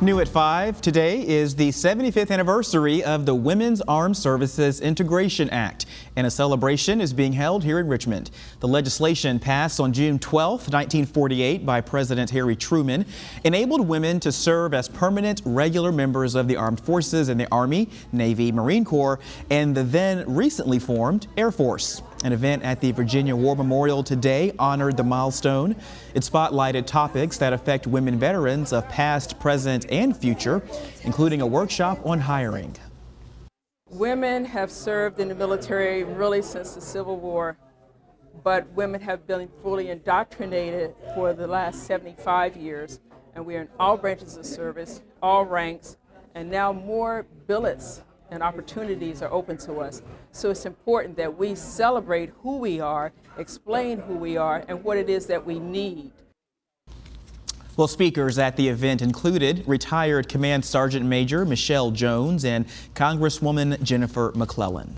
New at 5, today is the 75th anniversary of the Women's Armed Services Integration Act, and a celebration is being held here in Richmond. The legislation passed on June 12, 1948 by President Harry Truman enabled women to serve as permanent regular members of the armed forces in the Army, Navy, Marine Corps, and the then recently formed Air Force. An event at the Virginia War Memorial today honored the milestone. It spotlighted topics that affect women veterans of past, present, and future, including a workshop on hiring. Women have served in the military really since the Civil War, but women have been fully indoctrinated for the last 75 years, and we are in all branches of service, all ranks, and now more billets and opportunities are open to us. So it's important that we celebrate who we are, explain who we are, and what it is that we need. Well, speakers at the event included retired Command Sergeant Major Michelle Jones and Congresswoman Jennifer McClellan.